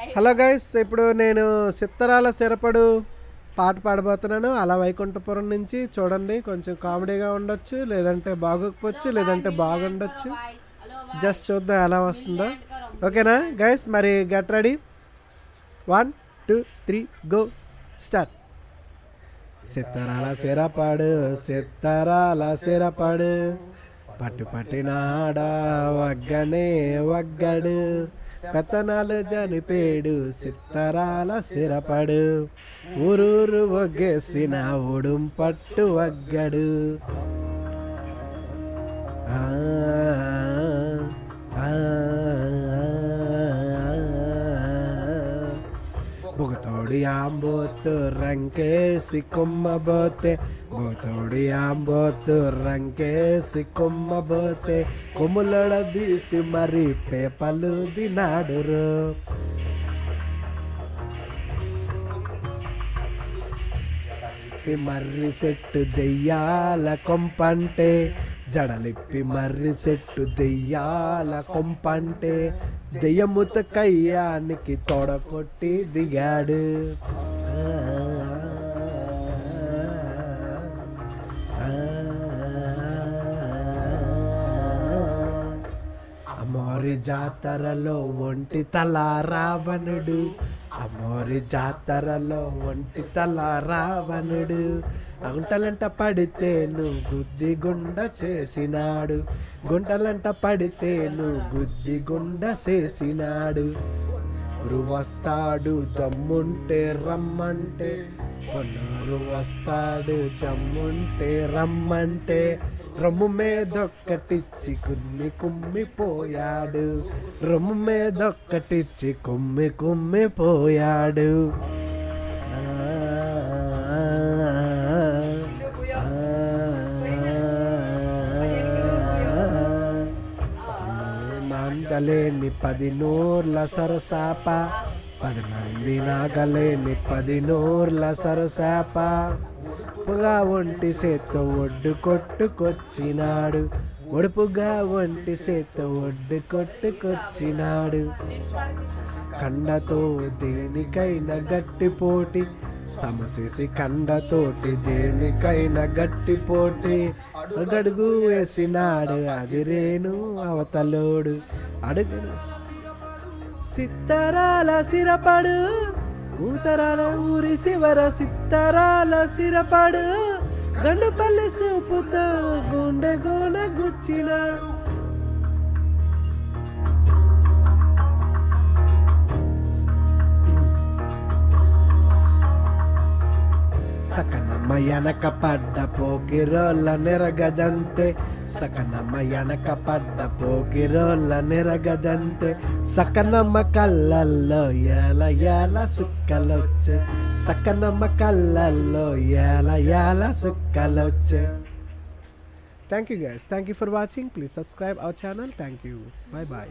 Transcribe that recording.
Hello guys ఇప్పుడు నేను సిత్తరాల సిరపడు పాట పాడబోతున్నాను. అలా వైకుంఠపురం నుంచి చూడండి కొంచెం కామెడీగా ఉండొచ్చు లేదంటే బాగోకపోవచ్చు లేదంటే బాగుండొచ్చు. జస్ట్ చూద్దాం ఎలా వస్తుందో. ఓకేనా? గైస్ మరి get ready. One two three go start సిత్తరాల సిరపాడు సిత్తరాల సిరపాడు పట్టు పట్టినాడా వగ్గనే వగ్గడు. పెత్తనాలు జనిపేడు సిత్తరాల సిరపడు. ఊరూరు ఒగ్గేసిన ఉడుం పట్టు వగ్గడు బొగతోడి ఆంబోతు రంకేసి కొమ్మబోతే బొగతోడి ఆంబోతు రంకేసి కొమ్మబోతే కొమ్ములడ దీసి మరి పేపలు దినాడురు జడలిప్పి మర్రి సెట్టు దెయ్యాల కొంపంటే జడలిప్పి మర్రి సెట్టు దెయ్యాల కొంపంటే దెయ్యముత కయ్యానికి తొడకొట్టి దిగాడు. అమోరి జాతరలో ఒంటి తల రావణుడు అమోరి జాతరలో ఒంటి తల రావణుడు. గుంటలంట పడితేను గుద్ది గుండ చేసినాడు. గుంటలంట పడితేను గుద్ది గుండ చేసినాడు. గురు వస్తాడు దమ్ముంటే రమ్మంటే. కొన్నారు వస్తాడు దమ్ముంటే రమ్మంటే. రొమ్ము మీదొక్కటిచ్చి కుమ్మి కుమ్మిపోయాడు రొమ్ము మీదొక్కటిచ్చి కుమ్మి కుమ్మిపోయాడు ఆ, పది నూర్ల సరసాప. పది మంది నాగలేని పది నూర్ల సరసాప. ఒడుపుగా ఒంటి సేత్తో ఒడ్డు కొట్టుకొచ్చినాడు. ఒడుపుగా ఒంటి సేత్తో ఒడ్డు కొట్టుకొచ్చినాడు. కండతో దేనికైనా గట్టి పోటీ. సమసేసి కండతోటి దేనికైనా గట్టి పోటీ. అడుగు వేసినాడు అదిరేను అవతలోడు. అడుగు. సిత్తరాల సిరపడు. ఊతరాల ఊరి శివర సిత్తరాల సిరపడు గండుపల్లి సూపుతో గుండె గోన గుచ్చినాడు సకన్న ఎనక పడ్డ పోకిరోళ్ళ నెరగదంతే సకనమ్మ ఎనక పడ్డ పోకిరోళ్ళ నెరగదంతే సకనమ్మ కళ్ళల్లో ఏల ఏల సుక్కలొచ్చే. సకనమ్మ కళ్ళల్లో ఏల ఏల సుక్కలొచ్చే. Thank you guys thank you for watching please subscribe our channel thank you bye bye